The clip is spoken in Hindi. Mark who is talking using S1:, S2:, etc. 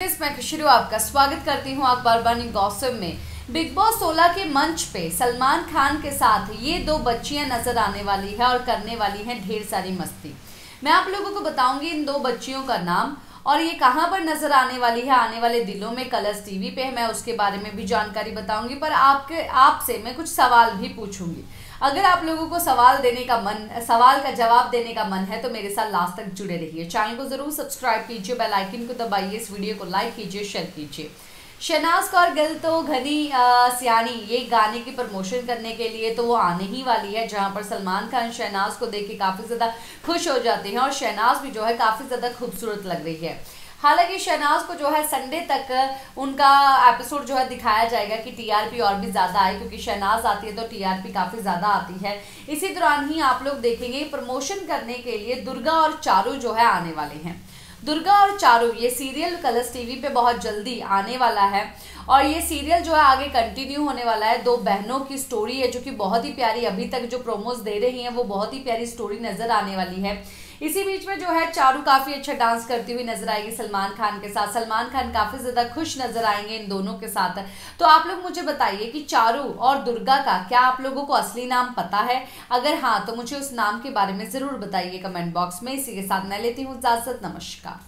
S1: मैं खुशरू आपका स्वागत करती हूँ अखबार बानी गौसम में। बिग बॉस 16 के मंच पे सलमान खान के साथ ये दो बच्चियाँ नज़र आने वाली है और करने वाली हैं ढेर सारी मस्ती। मैं आप लोगों को बताऊँगी इन दो बच्चियों का नाम। और ये कहाँ पर नज़र आने वाली है? आने वाले दिनों में कलर्स टीवी पे है, मैं उसके बारे में भी जानकारी बताऊँगी, पर आपके, आपसे मैं कुछ सवाल भी पूछूँगी। अगर आप लोगों को सवाल देने का मन, सवाल का जवाब देने का मन है तो मेरे साथ लास्ट तक जुड़े रहिए। चैनल को ज़रूर सब्सक्राइब कीजिए, बेल आइकन को दबाइए, इस वीडियो को लाइक कीजिए, शेयर कीजिए। शहनाज कौर गिल तो घनी सियानी, ये गाने की प्रमोशन करने के लिए तो वो आने ही वाली है, जहाँ पर सलमान खान शहनाज को देख के काफ़ी ज़्यादा खुश हो जाते हैं और शहनाज भी जो है काफ़ी ज़्यादा खूबसूरत लग रही है। हालाँकि शहनाज को जो है संडे तक उनका एपिसोड जो है दिखाया जाएगा कि टीआरपी और भी ज़्यादा आए, क्योंकि शहनाज आती है तो टीआरपी काफ़ी ज़्यादा आती है। इसी दौरान ही आप लोग देखेंगे, प्रमोशन करने के लिए दुर्गा और चारू जो है आने वाले हैं। दुर्गा और चारू, ये सीरियल कलर्स टीवी पे बहुत जल्दी आने वाला है। और ये सीरियल जो है, आगे कंटिन्यू होने वाला है। दो बहनों की स्टोरी है, जो कि बहुत ही प्यारी अभी तक जो प्रोमोज दे रही हैं, वो बहुत ही प्यारी स्टोरी नज़र आने वाली है। इसी बीच में जो है चारू काफ़ी अच्छा डांस करती हुई नज़र आएगी सलमान खान के साथ। सलमान खान काफ़ी ज़्यादा खुश नज़र आएँगे इन दोनों के साथ। तो आप लोग मुझे बताइए कि चारू और दुर्गा का क्या आप लोगों को असली नाम पता है? अगर हाँ तो मुझे उस नाम के बारे में ज़रूर बताइए कमेंट बॉक्स में। इसी के साथ मैं लेती हूँ इजाज़त। नमस्कार।